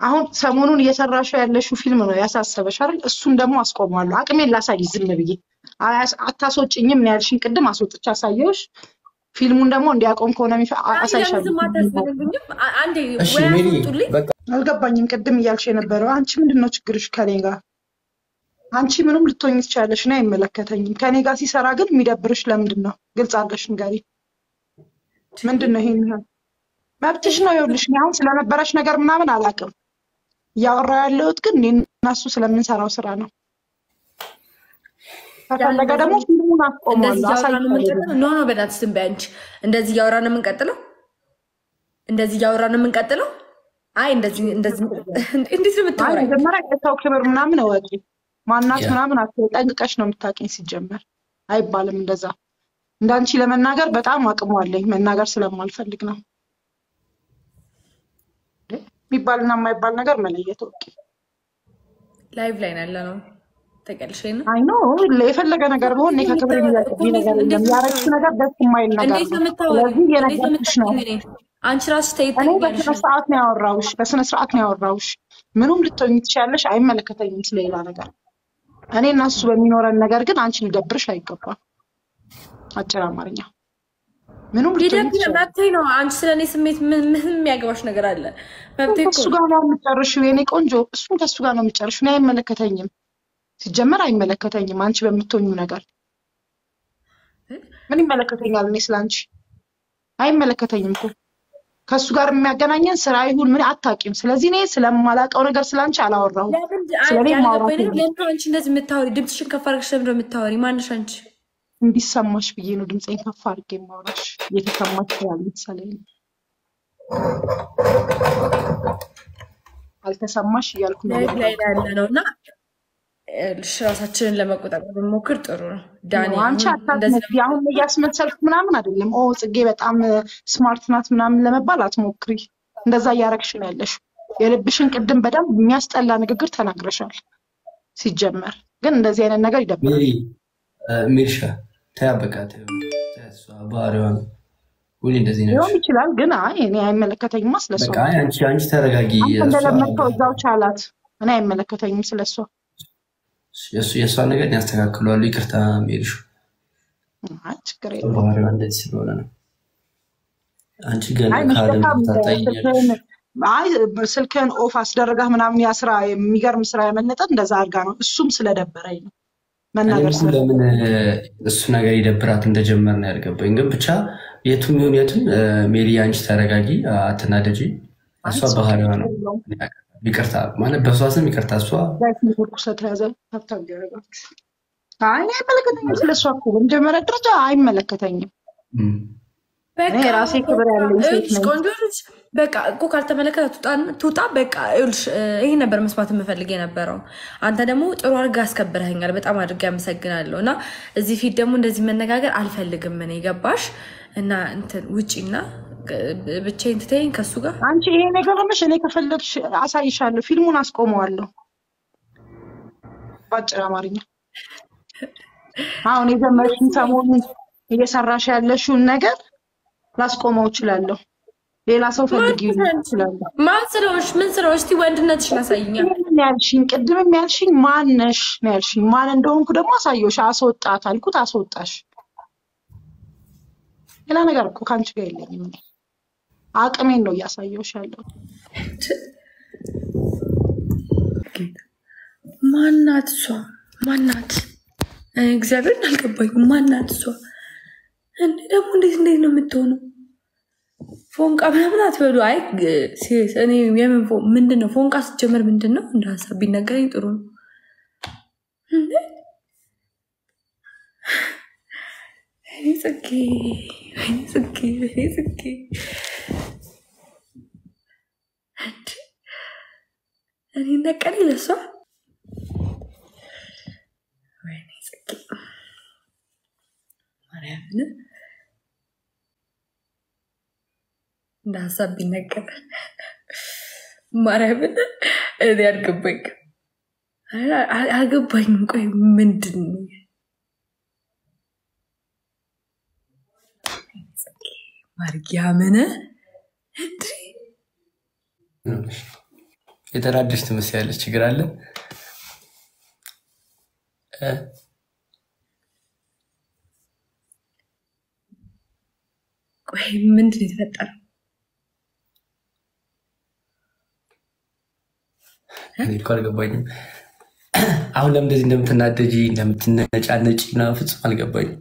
አሁን ሰሞኑን እየሰራሽው ያለሽው ፊልም ነው ያሳሰበሽ አይደል? እሱን ደግሞ አስቆመዋለሁ። አቅሜን ላሳይ ዝም ብዬ አያስ- አታስወጭኝም ነው ያልሽኝ። ቅድም አስወጥቼ አሳየሁሽ። ፊልሙን ደግሞ እንዲያቆም ከሆነ አሳይሻለሁ። አልገባኝም። ቅድም እያልሽ የነበረው አንቺ ምንድን ነው ችግርሽ ከኔ ጋር? አንቺ ምንም ልትሆኝ ትችያለሽ፣ እኔ አይመለከተኝም። ከኔ ጋር ሲሰራ ግን የሚደብርሽ ለምንድን ነው? ግልጽ አድርገሽ ንገሪኝ። ምንድን ነው ይሄን? መብትሽ ነው። ይኸውልሽ እኔ አሁን ስለነበረሽ ነገር ምናምን አላውቅም። እያወራሁ ያለሁት ግን እኔ እና እሱ ስለምንሰራው ስራ ነው። ከፈለገ ደግሞ ፊልሙን የምንቀጥለው? ኖ ኖ፣ በእናትሽ ዝም በይ አንቺ። እንደዚህ እያወራን ነው የምንቀጥለው? እንደዚህ እያወራን ነው የምንቀጥለው? አይ እንደዚህ እንደዚህ እንዴት ነው? መጀመሪያ የሰው ክብር ምናምን እወቂ። ማናት ምናምን አትበይ። ጠንቅቀሽ ነው የምታውቂኝ። ሲጀመር አይባልም እንደዛ። እንዳንቺ ለመናገር በጣም አቅሙ አለኝ። መናገር ስለማልፈልግ ነው። የሚባልና የማይባል ነገር መለየት እወቂ። ላይቭ ላይ ያለ ነው ተቀልሽ የፈለገ ነገር ቢሆን እኔ ከክብር የሚበልጥብኝ ነገር የለም። ያረግሽ ነገር ደስ የማይል ነገር ነው? ስለዚህ እንዴት ነው? አንቺ ራስሽ እኔ ተይጠኛለሽ። በስነ ስርዓት ነው ያወራውሽ። በስነ ስርዓት ነው ያወራውሽ። ምኑም ልትሆኝ ትችያለሽ። አይመለከተኝም ስለሌላ ነገር። እኔ እና እሱ በሚኖረን ነገር ግን አንቺ ሊደብርሽ አይገባም። አጭር አማርኛ ሊደብር ትችያለሽ። መብቴ ነው። አንቺ ስለ እኔ ስሜት ምን ምን የሚያገባሽ ነገር አለ? መብቴ ነው። ጋር ነው የምጨርሽው የኔ ቆንጆ። እሱን ከእሱ ጋር ነው የምጨርሽው። እኔ አይመለከተኝም። ሲጀመር አይመለከተኝም። አንቺ በምትሆኙ ነገር ምን ይመለከተኛል? እኔ ስለ አንቺ አይመለከተኝም እኮ ከእሱ ጋር የሚያገናኘን ስራ ይሁን ምን አታውቂም። ስለዚህ እኔ ስለማላውቀው ነገር ስለ አንቺ አላወራሁም። ለምን ስለ እኔ ማውራት እንደዚህ የምታወሪ? ድምፅሽን ከፍ አድርገሽ ለምንድን ነው የምታወሪ? ማንሽ አንቺ? እንዲሰማሽ ብዬ ነው ድምፄን ከፍ አድርጌ የማውራሽ። እየተሰማሽ ያለ መሰለኝ ነው። አልተሰማሽ እያልኩ ነው እና ራሳችንን ለመቆጣጠር ብንሞክር ጥሩ ነው። ዳኒ አንቺ አታስመስይ። አሁን እያስመሰልኩ ምናምን አይደለም። ኦ ጽጌ በጣም smart ናት ምናምን ለመባል አትሞክሪ። እንደዛ እያረግሽ ነው ያለሽው። የልብሽን ቅድም በደንብ የሚያስጠላ ንግግር ተናግረሻል። ሲጀመር ግን እንደዚህ አይነት ነገር ይደብራል። ሚርሻ ተያ በቃ ተይው። ተያት፣ እሷ ባህሪዋ ነው። ሁሌ እንደዚህ ነች። ሊሆን ይችላል ግን አይ እኔ አይመለከተኝማ ስለሷ። አንቺ አንቺ ተረጋጊ። እንደለመድከው እዛው ቻላት። እኔ አይመለከተኝም ስለሷ። የእሷን ነገር ያስተካክሏሉ። ይቅርታ አይ ችግር የለም። ባህሪዋ እንደዚህ ስለሆነ ነው። አንቺ ገና አይ ካለ መስለካም ታጣይኛለሽ። ስልክህን አይ ስልክህን off አስደረጋህ ምናምን ያ ስራ የሚገርም ስራ ያመለጠ እንደዛ አድርጋ ነው። እሱም ስለደበረኝ ነው መናገር ለምን እሱ ነገር ይደብራት እንደጀመር ነው ያልገባኝ። ግን ብቻ የቱም ይሁን የቱም ሜሪ አንቺ ተረጋጊ፣ አትናደጂ። እሷ ባህሪዋ ነው። ይቅርታ ማለት በእሷ ስም ይቅርታ። እሷ ስለተያዘ አይመለከተኝም ስለሷ እኮ በመጀመሪያ ደረጃ አይመለከተኝም። የራሴ ክብር ያለኝ ቆንጆ ልጅ በቃ እኮ ካልተመለከተ ትውጣ- በቃ ይኸውልሽ፣ ይህ ነበር መስማት የምፈልግ የነበረው። አንተ ደግሞ ጥሩ አድርገህ አስከብረኸኛል። በጣም አድርጌ አመሰግናለሁ። እና እዚህ ፊት ደግሞ እንደዚህ መነጋገር አልፈልግም። እኔ ገባሽ እና እንትን ውጪና ብቻዬን ትተይኝ ከሱ ጋር አንቺ ይሄ ነገር ሆነሽ እኔ ከፈለግሽ አሳይሻለሁ፣ ፊልሙን አስቆመዋለሁ። በአጭር አማርኛ አሁን የጀመርሽን ሰሞኑን እየሰራሽ ያለሽውን ነገር ላስቆመው እችላለሁ። ሌላ ሰው ፈልጊ እችላለሁ። ማን ስለሆንሽ ምን ስለሆንሽ እስቲ ወንድነትሽን አሳይኛል። ቅድም ያልሽኝ ቅድምም ያልሽኝ ማነሽ ነው ያልሽኝ። ማን እንደሆንኩ ደግሞ አሳየሁሽ። አስወጣት አልኩት፣ አስወጣሽ። ሌላ ነገር እኮ ከአንቺ ጋር የለኝም። አቅሜን ነው እያሳየሁሽ ያለው። ማናት እሷ? ማናት? እኔ እግዚአብሔርን አልገባኝም። ማናት እሷ? እንዴ ደግሞ እንዴት እንዴት ነው የምትሆነው? ፎንቃ ምናምን አትበሉ። አይ እኔ የምን ምንድን ነው ፎንቃ ስትጀምር ምንድን ነው? እንደ ሀሳብ ቢነገረኝ ጥሩ ነው። ጽጌ፣ ጽጌ፣ ጽጌ። እኔ ነቀሌ ለሷ ወይኔ ጽጌ ማርያምን እንደ ሀሳብ ቢነገር። ማርያምን? እኔ አልገባኝም። አል- አል- አልገባኝም። ቆይ ምንድን ነው ማርያምን እንዴ! የተናደድሽ ትመስያለሽ። ችግር አለ? ቆይ ምንድን ነው የተፈጠረው? እኔ እኮ አልገባኝም። አሁን ለምን እንደዚህ እንደምትናደጂ እንደምትነጫነጪ ምናምን ፍጹም አልገባኝም።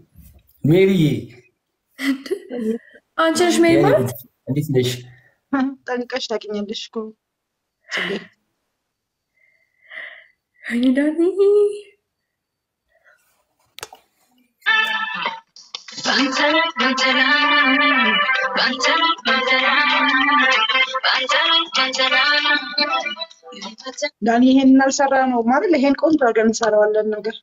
ሜሪዬ አንቺ ነሽ ሜሪ ማለት? እንዴት ነሽ? ጠንቀሽ ታውቂኛለሽ እኮ ዳኒ ዳኒ ይሄንን አልሰራ ነው ማለት ይሄን ቆንጆ አድርገን እንሰራዋለን ነገር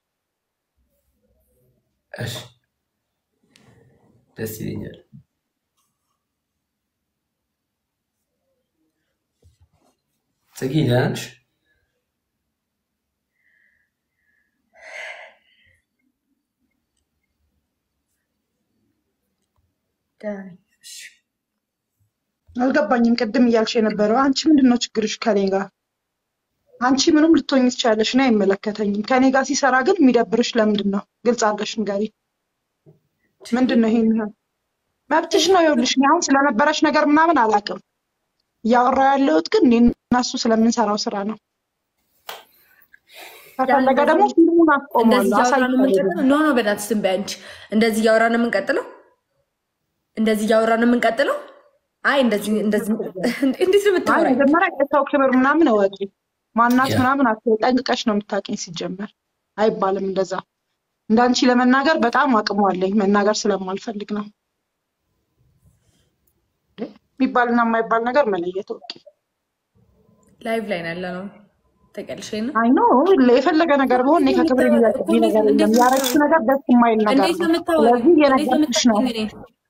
ደስ ይለኛል። ጽጌ ደህና ነሽ? አልገባኝም። ቅድም እያልሽ የነበረው አንቺ ምንድን ነው ችግርሽ ከኔ ጋር? አንቺ ምንም ልትሆኝ ትችያለሽ፣ እኔ አይመለከተኝም። ከኔ ጋር ሲሰራ ግን የሚደብርሽ ለምንድን ነው? ግልጽ አድርገሽ ንገሪ። ምንድን ነው ይሄን ያህል? መብትሽ ነው። ይኸውልሽ እኔ አሁን ስለነበረሽ ነገር ምናምን አላውቅም። እያወራሁ ያለሁት ግን እኔ እና እሱ ስለምንሰራው ስራ ነው። ከፈለገ ደግሞ ፊልሙን አስቆመዋለሁ፣ እንደዚህ እያወራን ነው የምንቀጥለው? እንደዚህ እያወራን ነው የምንቀጥለው? አይ እንደዚህ እንደዚህ እንዴት ነው አይ የምታወራኝ? መጀመሪያ የሰው ክብር ምናምን እወቂ። ማናት ምናምን ጠንቅቀሽ ነው የምታውቂኝ። ሲጀመር አይባልም እንደዛ። እንዳንቺ ለመናገር በጣም አቅሙ አለኝ። መናገር ስለማልፈልግ ነው። የሚባልና የማይባል ነገር መለየት እወቂ። live ላይ ነው ያለ ነው no የፈለገ ነገር ቢሆን እኔ ከክብር የሚያቅብኝ ነገር የለም። ያረግሽ ነገር ደስ የማይል ነገር? ስለዚህ እንዴት ነው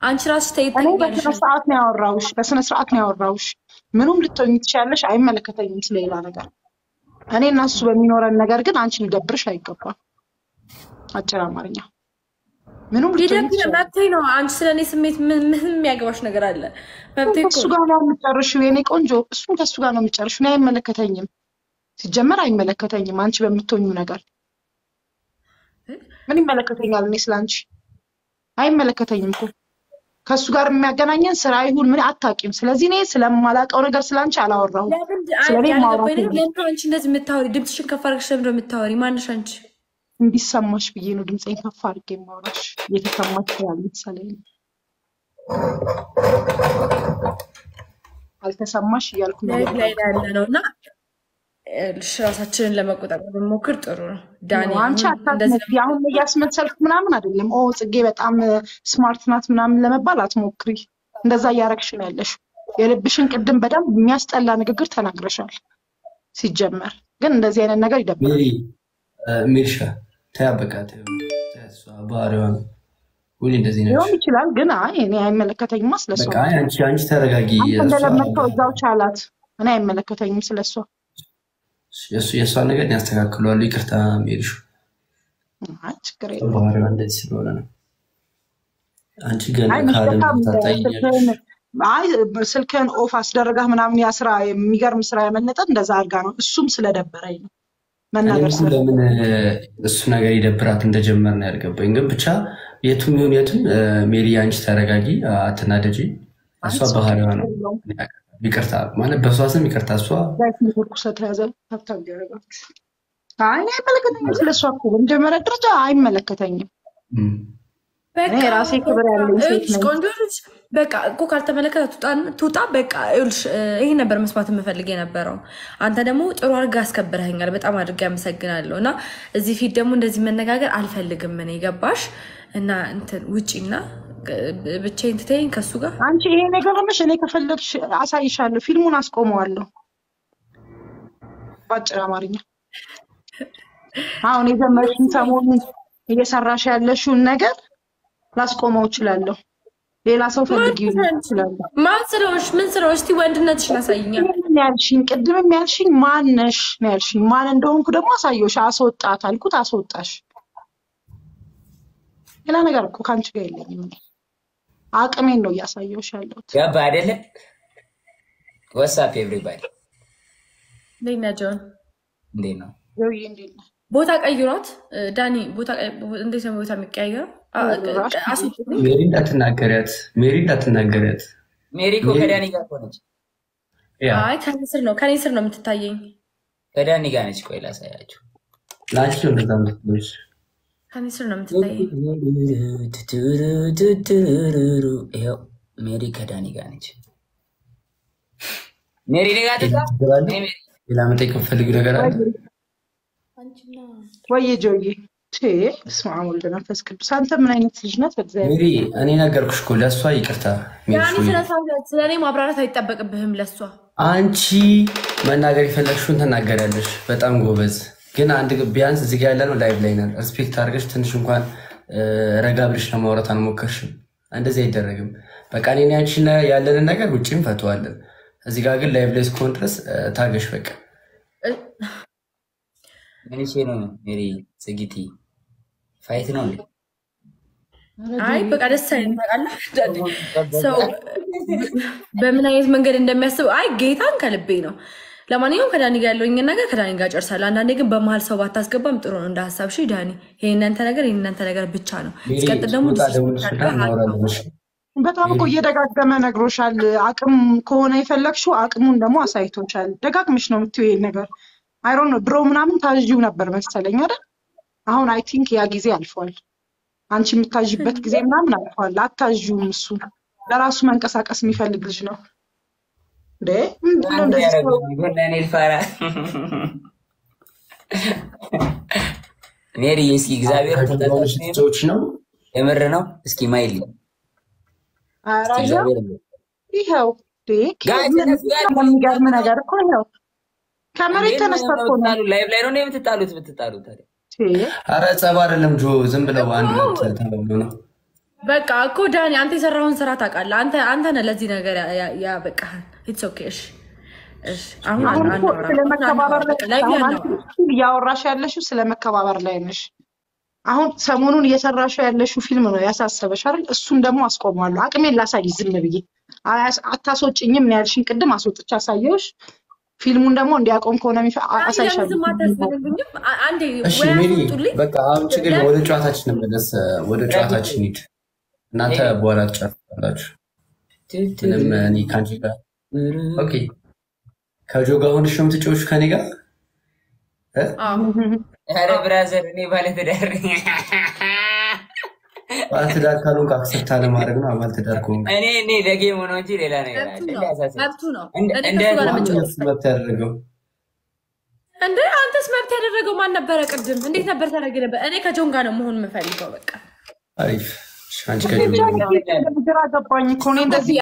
አንቺ ራስሽ ተይታኛለሽ። በስነ ስርዓት ነው ያወራሁሽ። በስነ ስርዓት ነው ያወራሁሽ። ምኑም ልትሆኝ ትችያለሽ። አይመለከተኝም ስለሌላ ነገር። እኔ እና እሱ በሚኖረን ነገር ግን አንቺ ሊደብርሽ አይገባም። አጭር አማርኛ ምኑም ልትሆኝ ሊደብር መብቴ ነው። አንቺ ስለ እኔ ስሜት ምን ምን የሚያገባሽ ነገር አለ? መብቴ ነው። ጋር ነው የምጨርሽው የኔ ቆንጆ። እሱም ከሱ ጋር ነው የምጨርሽው። እኔ አይመለከተኝም። ሲጀመር አይመለከተኝም። አንቺ በምትሆኙ ነገር ምን ይመለከተኛል? እኔ ስለ አንቺ አይመለከተኝም እኮ ከእሱ ጋር የሚያገናኘን ስራ ይሁን ምን አታውቂም። ስለዚህ እኔ ስለማላውቀው ነገር ስለ አንቺ አላወራሁም። ለምን አንቺ እንደዚህ የምታወሪ? ድምፅሽን ከፍ አድርገሽ ለምን ነው የምታወሪ? ማንሽ አንቺ? እንዲሰማሽ ብዬ ነው ድምፄን ከፍ አድርጌ የማወራሽ። እየተሰማሽ ያለ መሰለኝ ነው። አልተሰማሽ እያልኩ ነው እና ራሳችንን ለመቆጣጠር ብንሞክር ጥሩ ነው። ዳኒ አሁን እንደዚህ አታስመስይ። አሁን እያስመሰልክ ምናምን አይደለም። ኦ ጽጌ በጣም smart ናት ምናምን ለመባል አትሞክሪ። እንደዛ እያረግሽ ነው ያለሽው። የልብሽን ቅድም በደንብ የሚያስጠላ ንግግር ተናግረሻል። ሲጀመር ግን እንደዚህ አይነት ነገር ይደብራል። ሜሪ እ፣ ሜርሻ ተያ በቃ ተይው። ተያ፣ እሷ ባህሪዋ ነው። ሁሌ እንደዚህ ነች። ሊሆን ይችላል ግን አይ እኔ አይመለከተኝማ ስለሷ። በቃ አይ፣ አንቺ አንቺ ተረጋጊ። እንደለመድከው እዛው ቻላት። እኔ አይመለከተኝም ስለሷ። የእሷን ነገር ያስተካክሏሉ። ይቅርታ የለም። ባህሪዋ እንደዚህ ስለሆነ ነው። አንቺ ገና ስልክህን off አስደረጋህ ምናምን ያ ስራ የሚገርም ስራ ያመለጠን እንደዛ አድርጋ ነው። እሱም ስለደበረኝ ነው መናገር ለምን እሱ ነገር ይደብራት እንደጀመር ነው ያልገባኝ። ግን ብቻ የቱም ይሁን የቱም ሜሪ አንቺ ተረጋጊ፣ አትናደጂ። እሷ ባህሪዋ ነው። ይቅርታ ማለት በእሷ ስም ይቅርታ። እሷ ሀብታም አይ እኔ አይመለከተኝም ስለሷ እኮ በመጀመሪያ ደረጃ አይመለከተኝም። የራሴ ክብር ያለኝ ሴት ይኸውልሽ ነኝ። ቆንጆ ልጅ በቃ እኮ ካልተመለከተ ትውጣ- ትውጣ። በቃ ይኸውልሽ ይህ ነበር መስማት የምፈልግ የነበረው። አንተ ደግሞ ጥሩ አድርገህ አስከብረኸኛል። በጣም አድርጌ አመሰግናለሁ። እና እዚህ ፊት ደግሞ እንደዚህ መነጋገር አልፈልግም። እኔ ገባሽ እና እንትን ውጪና ብቻዬን ትተይኝ ከሱ ጋር አንቺ ይሄ ነገር ሆነሽ እኔ ከፈለግሽ አሳይሻለሁ፣ ፊልሙን አስቆመዋለሁ። በአጭር አማርኛ አሁን የጀመርሽን ሰሞኑን እየሰራሽ ያለሽውን ነገር ላስቆመው እችላለሁ። ሌላ ሰው ፈልጊ እችላለሁ። ማን ስለሆንሽ ምን ስለሆንሽ እስቲ ወንድነትሽን አሳይኛል። ያልሽኝ ቅድምም ያልሽኝ ማን ነሽ ነው ያልሽኝ። ማን እንደሆንኩ ደግሞ አሳየሁሽ። አስወጣት አልኩት፣ አስወጣሽ። ሌላ ነገር እኮ ከአንቺ ጋር የለኝም። አቅሜን ነው እያሳየሁሽ ያለሁት። ገባ አይደለ? What's up everybody እንዴት ነህ ጆን? እንዴት ነው? እንዴት ነህ? ቦታ ቀይሯት ዳኒ እንዴት ነው ቦታ የሚቀያየረው? ሜሪ እንዳትናገሪያት፣ ሜሪ እንዳትናገሪያት። ሜሪ እኮ ከዳኒ ጋር እኮ ነች። ያ አይ ከኔ ስር ነው ከኔ ስር ነው የምትታየኝ። ከዳኒ ጋር ነች። ቆይ ላሳያችሁ። ነው እንደዛ ምትሎች ከኔ ስር ነው የምትታየኝ። ይኸው ሜሪ ከዳኒ ጋር ነች። ሜሪ ሌላ መጠየቅ የምፈልጊው ነገር አለ? ወየ ጆዬ በስመ አብ ወልድ መንፈስ ቅዱስ አንተ ምን አይነት ልጅ ናት? ሜሪ እኔ ነገርኩሽ እኮ ለእሷ ይቅርታ። ስለ እኔ ማብራራት አይጠበቅብህም ለሷ። አንቺ መናገር የፈለግሽውን ትናገሪያለሽ። በጣም ጎበዝ። ግን አንድ ቢያንስ እዚህ ጋ ያለ ነው live ላይ ነን። respect አድርገሽ ትንሽ እንኳን ረጋ ብለሽ ለማውራት አልሞከርሽም። እንደዚህ አይደረግም። በቃ እኔ አንቺ ያለንን ነገር ውጭ እንፈተዋለን። እዚህ ጋር ግን live ላይ እስከሆን ድረስ ታገሽ በቃ ምን ይቼ ነው ሜሪ ጽጊቲ fight ነው? አይ በቃ ደስ አይልም በምን አይነት መንገድ እንደሚያስብ አይ ጌታን ከልቤ ነው። ለማንኛውም ከዳኒ ጋር ያለውኝን ነገር ከዳኒ ጋር ጨርሳለሁ። አንዳንዴ ግን በመሀል ሰው ባታስገባም ጥሩ ነው እንደ ሀሳብ። እሺ ዳኒ፣ ይሄ እናንተ ነገር ይሄ እናንተ ነገር ብቻ ነው። ሲቀጥል ደግሞ? በጣም እኮ እየደጋገመ ነግሮሻል። አቅም ከሆነ የፈለግሽው አቅሙን ደግሞ አሳይቶሻል። ደጋግምሽ ነው የምትይው ይሄን ነገር አይሮን ነው። ድሮ ምናምን ታዥው ነበር መሰለኝ አይደል? አሁን አይ ቲንክ ያ ጊዜ አልፏል። አንቺ የምታዥበት ጊዜ ምናምን አልፏል። አታዥውም። እሱ ለራሱ መንቀሳቀስ የሚፈልግ ልጅ ነው እንዴ። ምንድን ነው እንደዚህ ሰው ጎናኔ ልፋራ ሜሪ እስኪ እግዚአብሔር ልጆች ነው? የምር ነው። እስኪ ማይል ይኸው የሚገርም ነገር እኮ ይኸው። ከመሬት ተነስታ እኮ ነው። live ላይ ነው የምትጣሉት? የምትጣሉት ታዲያ? እንዴ፣ አረ ጸብ አይደለም ጆ፣ ዝም ብለው አንድ ነው። በቃ እኮ ዳኒ አንተ የሰራውን ስራ ታውቃለህ። አንተ አንተ ነህ ለዚህ ነገር ያበቃህን። It's okay። እሺ እያወራሽ ያለሽው ስለ መከባበር ላይ ነሽ። አሁን ሰሞኑን እየሰራሽው ያለሽው ፊልም ነው ያሳሰበሽ አይደል? እሱን ደግሞ አስቆመዋለሁ። አቅሜን ላሳይ ዝም ብዬ አያስ- አታስወጭኝም ነው ያልሽኝ። ቅድም አስወጥቼ አሳየሁሽ። ፊልሙን ደግሞ እንዲያቆም ከሆነ አሳይሻለሁ። በቃ አሁን ችግር ወደ ጨዋታችን እንመለስ። ወደ ጨዋታችን ሂድ። እናንተ በኋላ ትጨርሳላችሁ። ምንም እኔ ከአንቺ ጋር ኦኬ። ከጆ ጋር ሆነሽ ነው የምትጫወቹ ከኔ ጋር እ? አዎ ኧረ ብራዘር እኔ ባለትዳር ባለትዳር ካልሆንክ አክሰፕት አለማድረግ ነው። ባለትዳር ከሆንክ እኔ እኔ ለጌሙ ነው እንጂ ሌላ ነገር መብት ያደረገው? እንደ አንተስ መብት ያደረገው ማን ነበረ? ቅድም እንዴት ነበር ታደርግ ነበር? እኔ ከጆን ጋር ነው መሆን የምፈልገው። በቃ አሪፍ። አንቺ ከጆ ግራ ገባኝ እኮ እኔ እንደዚህ